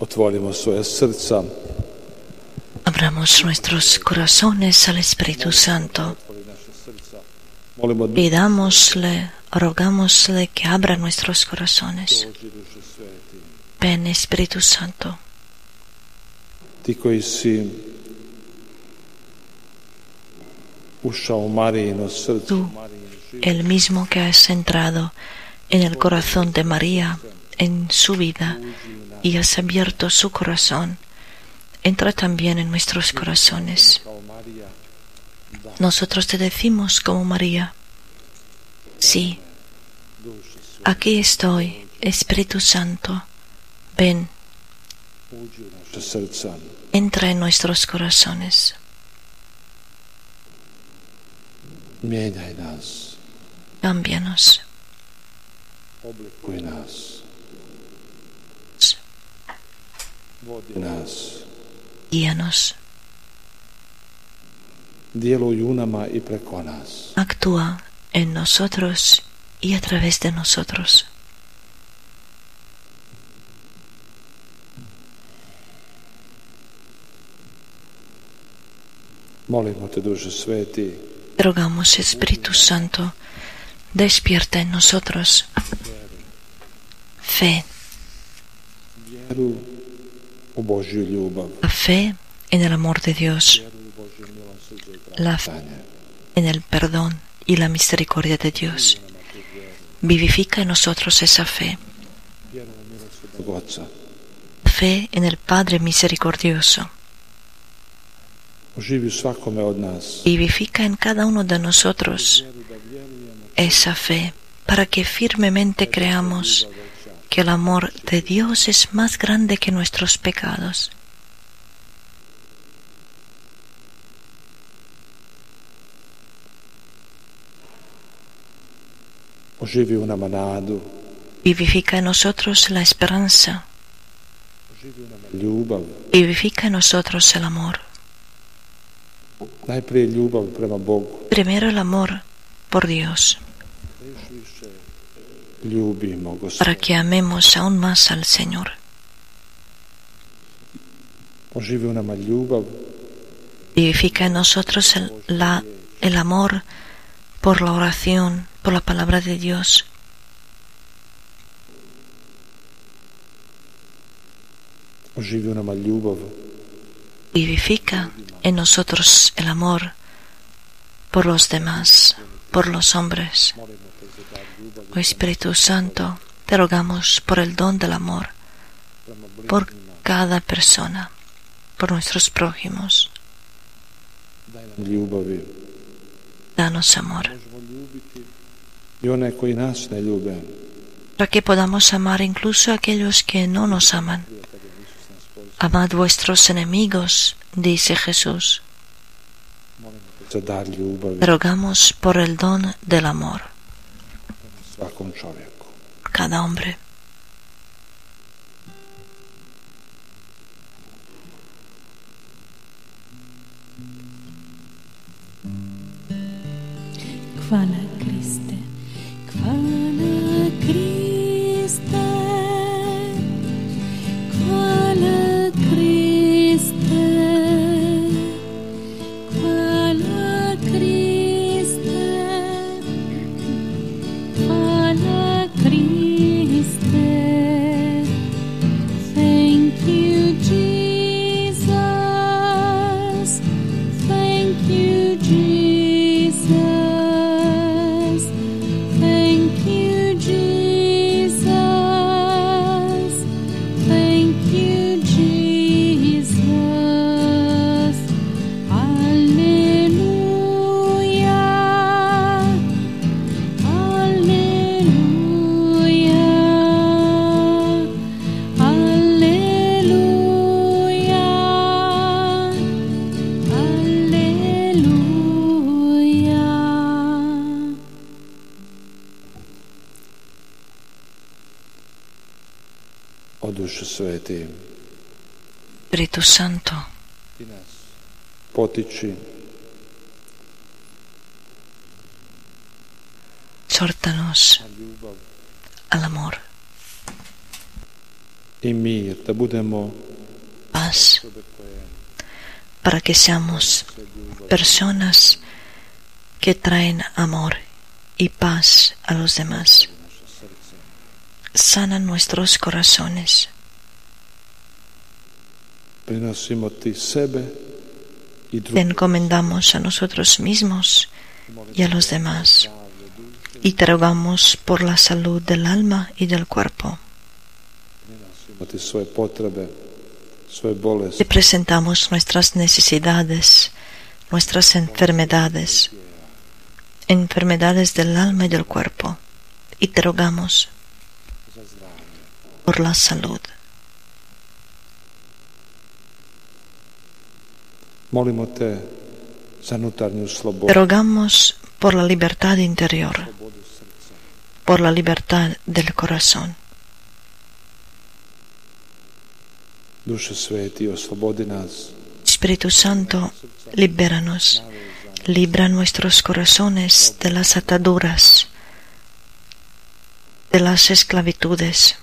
otvorimo svoje srca, Abramos nuestros corazones al Espíritu Santo. Pidámosle, rogámosle que abra nuestros corazones. Ven Espíritu Santo, Ti koji si ušao Marijino srce, život, el mismo que has entrado en el corazón de María, en su vida, y has abierto su corazón, entra también en nuestros corazones. Nosotros te decimos como María, sí, aquí estoy, Espíritu Santo, ven, entra en nuestros corazones, cámbianos, guíanos, u nama i preko nas. actúa en nosotros y a través de nosotros. Molimo te, duže sveti, rogamos, Espíritu Santo, despierta en nosotros. Fe, la fe en el amor de Dios, la praštanje. en el perdón y la misericordia de Dios. Vivifica en nosotros esa fe, fe en el Padre misericordioso. Vivifica en cada uno de nosotros esa fe para que firmemente creamos que el amor de Dios es más grande que nuestros pecados. Vivifica en nosotros la esperanza, vivifica en nosotros el amor. Primero el amor por Dios, para que amemos aún más al Señor. Vivifica en nosotros el, la, el amor por la oración, por la palabra de Dios. Vivifica en nosotros el amor por los demás, por los hombres. Oh Espíritu Santo, te rogamos por el don del amor, por cada persona, por nuestros prójimos. Danos amor, para que podamos amar incluso a aquellos que no nos aman. Amad vuestros enemigos, dice Jesús. Molimo te za dar ljubavi Te rogamos por el don del amor, cada hombre. Hvala Espíritu Santo, exhórtanos al amor. Paz, para que seamos personas que traen amor y paz a los demás. Sana nuestros corazones. Te encomendamos a nosotros mismos y a los demás y te rogamos por la salud del alma y del cuerpo. Te presentamos nuestras necesidades, nuestras enfermedades, enfermedades del alma y del cuerpo, y te rogamos por la salud. Te rogamos por la libertad interior, por la libertad del corazón. Espíritu Santo, libéranos, libra nuestros corazones de las ataduras, de las esclavitudes,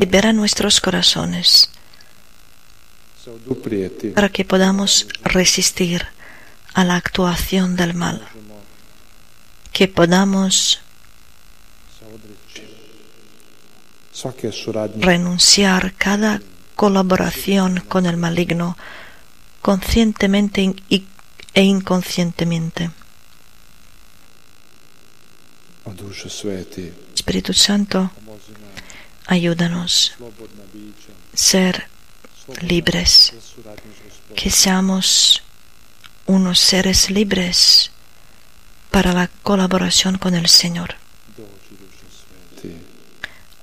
libera nuestros corazones para que podamos resistir a la actuación del mal, que podamos renunciar cada colaboración con el maligno conscientemente e inconscientemente. Espíritu Santo, ayúdanos bića, ser libres, que seamos unos seres libres para la colaboración con el Señor.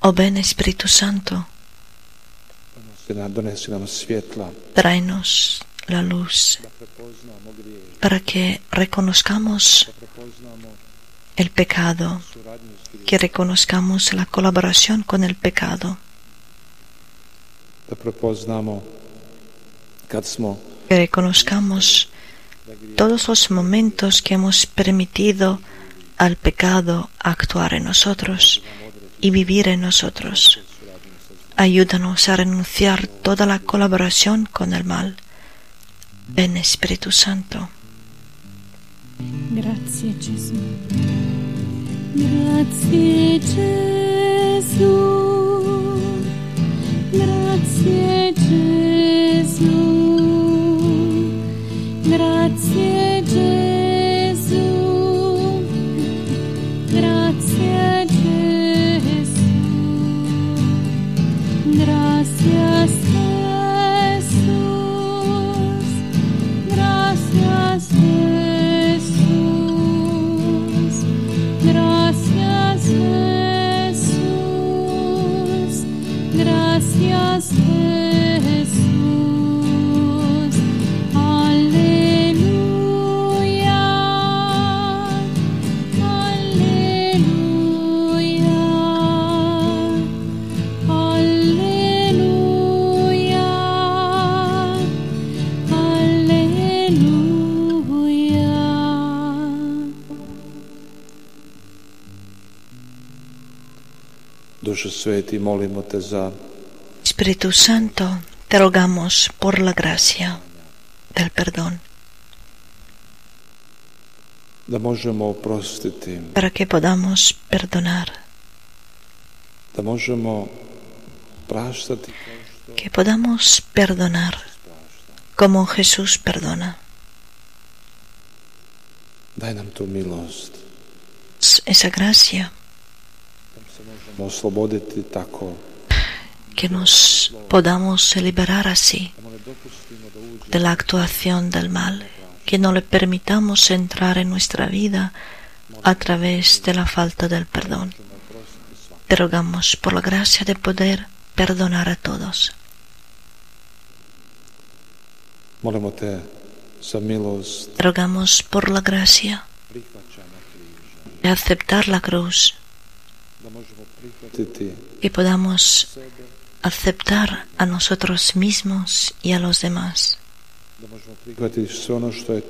Oh ven Espíritu Santo, tráenos la luz para que reconozcamos el pecado, que reconozcamos la colaboración con el pecado, da prepoznamo kad smo que reconozcamos todos los momentos que hemos permitido al pecado actuar en nosotros y vivir en nosotros. Ayúdanos a renunciar toda la colaboración con el mal. Ven Espíritu Santo. Grazie Gesù. Grazie Gesù. Grazie Gesù. Duše sveti, molimo te za Espíritu Santo, te rogamos por la gracia del perdón, da možemo oprostiti, para que podamos perdonar, da možemo praštati que podamos perdonar como Jesús perdona. daj nam tu milost, Esa gracia da se možemo osloboditi tako, que nos podamos liberar así de la actuación del mal, que no le permitamos entrar en nuestra vida a través de la falta del perdón. Te rogamos por la gracia de poder perdonar a todos. Te rogamos por la gracia de aceptar la cruz, que podamos aceptar a nosotros mismos y a los demás, je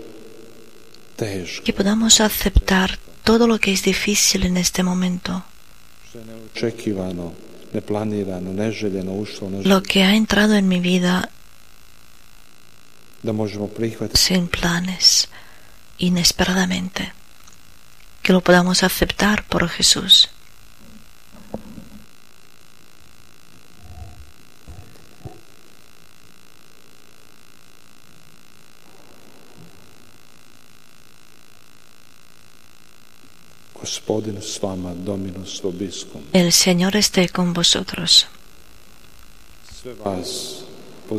teško, que podamos aceptar todo lo que es difícil en este momento, lo que ha entrado en mi vida sin planes, inesperadamente, que lo podamos aceptar por Jesús. El Señor esté con vosotros,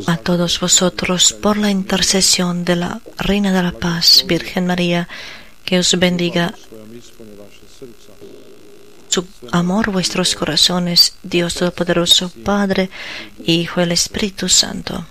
a todos vosotros, por la intercesión de la Reina de la Paz, Virgen María, que os bendiga su amor vuestros corazones, Dios Todopoderoso, Padre, Hijo y el Espíritu Santo.